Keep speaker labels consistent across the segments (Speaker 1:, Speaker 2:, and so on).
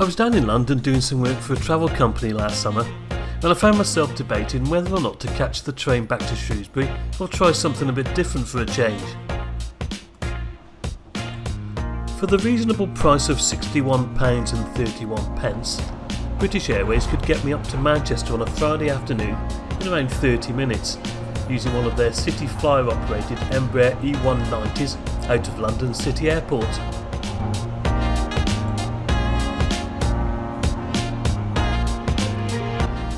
Speaker 1: I was down in London doing some work for a travel company last summer and I found myself debating whether or not to catch the train back to Shrewsbury or try something a bit different for a change. For the reasonable price of £61.31, British Airways could get me up to Manchester on a Friday afternoon in around 30 minutes using one of their City Flyer operated Embraer E190s out of London City Airport.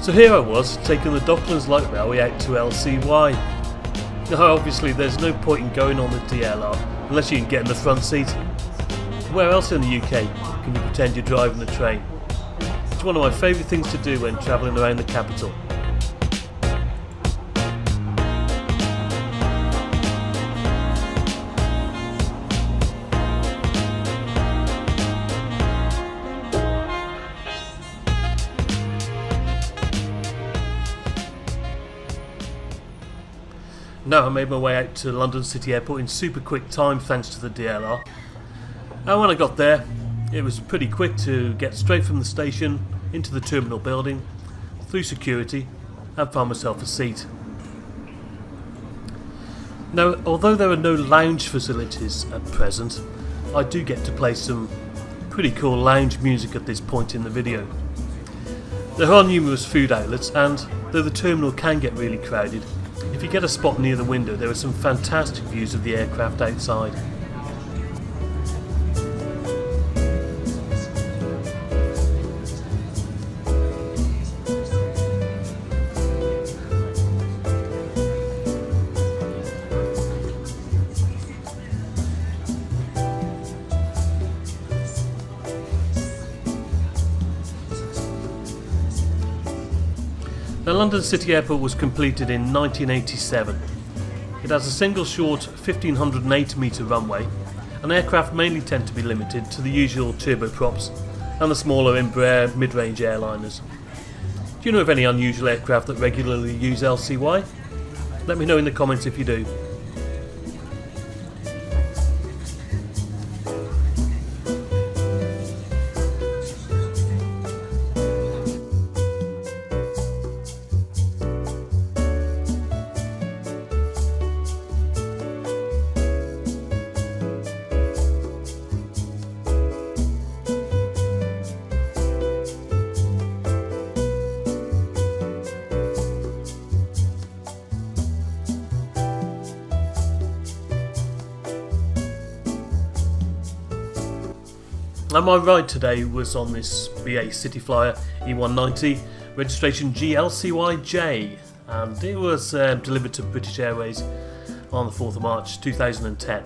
Speaker 1: So here I was, taking the Docklands Light Railway out to LCY. Now obviously there's no point in going on the DLR unless you can get in the front seat. Where else in the UK can you pretend you're driving the train? It's one of my favourite things to do when travelling around the capital. Now I made my way out to London City Airport in super quick time thanks to the DLR. And when I got there, it was pretty quick to get straight from the station into the terminal building, through security, and find myself a seat. Now, although there are no lounge facilities at present, I do get to play some pretty cool lounge music at this point in the video. There are numerous food outlets and, though the terminal can get really crowded, if you get a spot near the window, there are some fantastic views of the aircraft outside. London City Airport was completed in 1987. It has a single short 1508 metre runway, and aircraft mainly tend to be limited to the usual turboprops and the smaller Embraer mid-range airliners. Do you know of any unusual aircraft that regularly use LCY? Let me know in the comments if you do. And my ride today was on this BA City Flyer E190, registration GLCYJ, and it was uh, delivered to British Airways on the 4th of March 2010.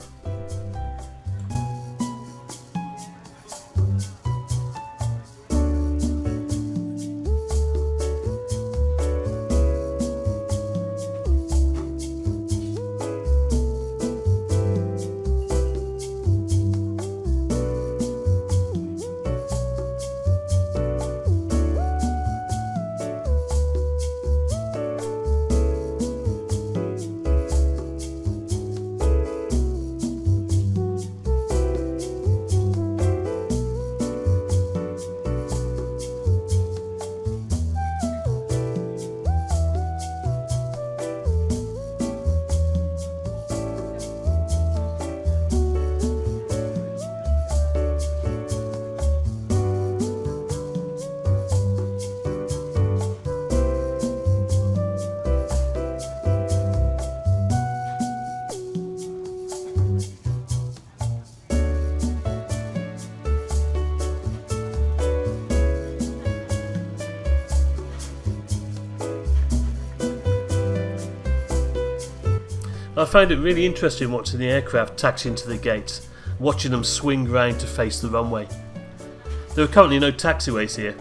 Speaker 1: I found it really interesting watching the aircraft taxi into the gates, watching them swing round to face the runway. There are currently no taxiways here,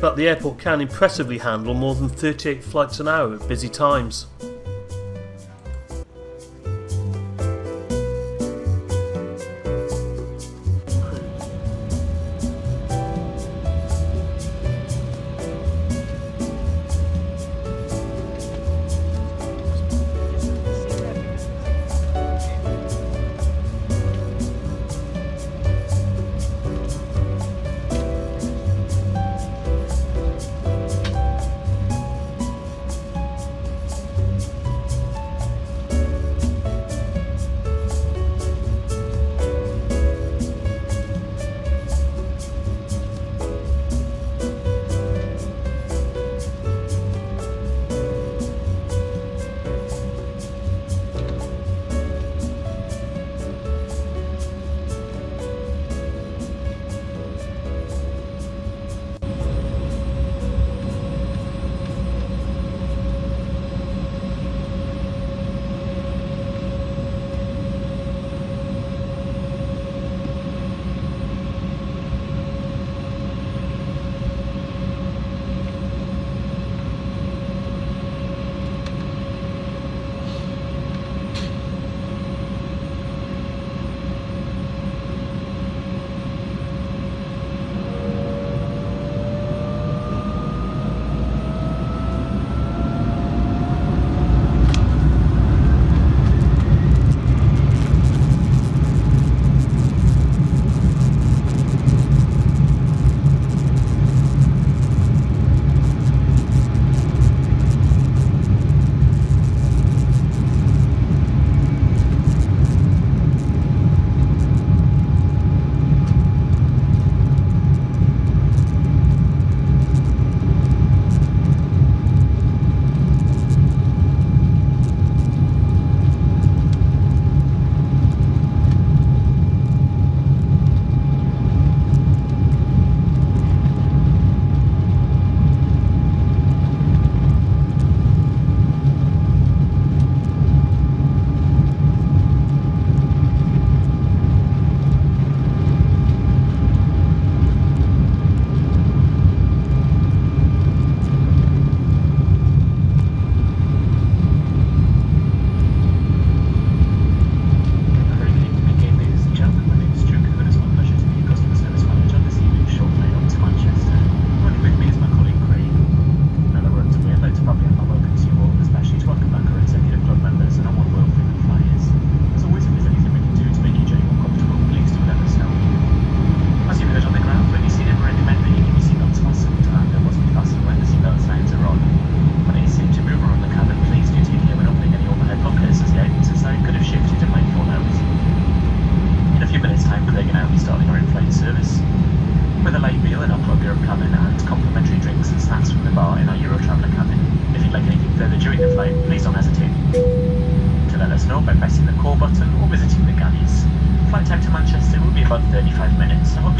Speaker 1: but the airport can impressively handle more than 38 flights an hour at busy times.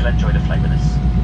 Speaker 2: You'll enjoy the flight with us.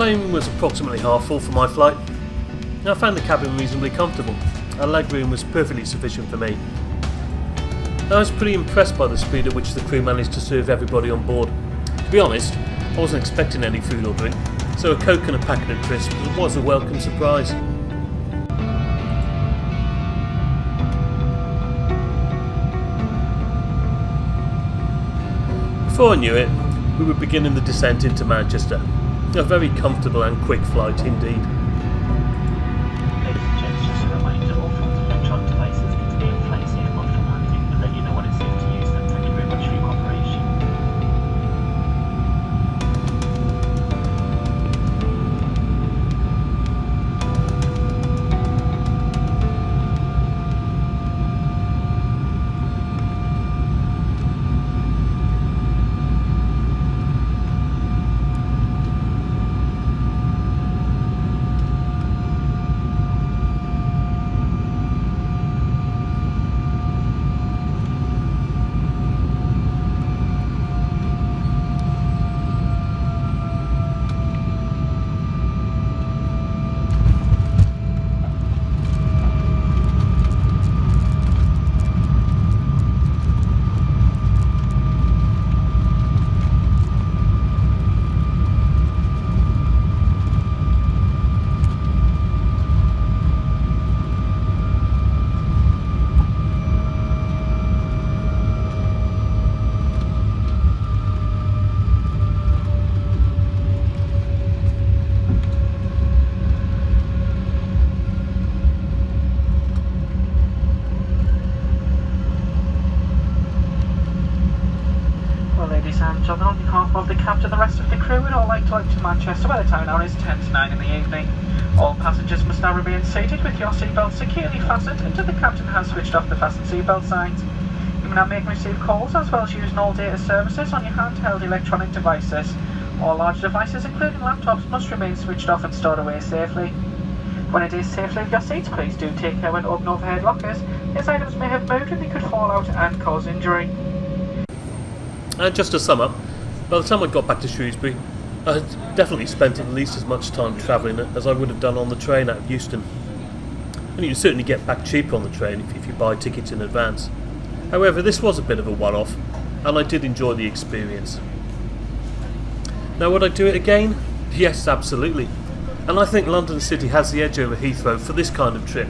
Speaker 1: Plane was approximately half full for my flight. I found the cabin reasonably comfortable, and legroom was perfectly sufficient for me. I was pretty impressed by the speed at which the crew managed to serve everybody on board. To be honest, I wasn't expecting any food or drink, so a coke and a packet of crisps was a welcome surprise. Before I knew it, we were beginning the descent into Manchester. A very comfortable and quick flight indeed.
Speaker 2: And on behalf of the captain and the rest of the crew, we'd all like to welcome to Manchester, where the time now is 10 to 9 in the evening. All passengers must now remain seated with your seatbelts securely fastened until the captain has switched off the fasten seatbelt signs. You may now make and receive calls as well as using all data services on your handheld electronic devices. All large devices, including laptops, must remain switched off and stored away safely. When it is safe leave your seats, please do take care when opening overhead lockers, as items may have moved and they could fall out and cause injury.
Speaker 1: And just to sum up, by the time I got back to Shrewsbury, I had definitely spent at least as much time travelling as I would have done on the train out of Euston. And you can certainly get back cheaper on the train if, if you buy tickets in advance. However, this was a bit of a one off, and I did enjoy the experience. Now, would I do it again? Yes, absolutely. And I think London City has the edge over Heathrow for this kind of trip,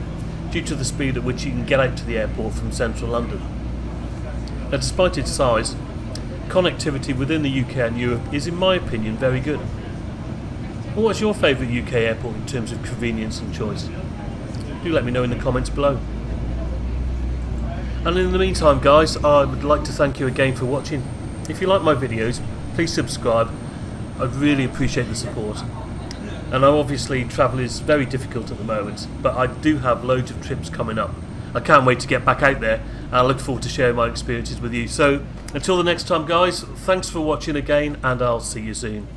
Speaker 1: due to the speed at which you can get out to the airport from central London. Now, despite its size, connectivity within the UK and Europe is, in my opinion, very good. Well, what's your favourite UK airport in terms of convenience and choice? Do let me know in the comments below. And in the meantime, guys, I would like to thank you again for watching. If you like my videos, please subscribe. I'd really appreciate the support. And obviously travel is very difficult at the moment, but I do have loads of trips coming up. I can't wait to get back out there and I look forward to sharing my experiences with you. So until the next time guys, thanks for watching again and I'll see you soon.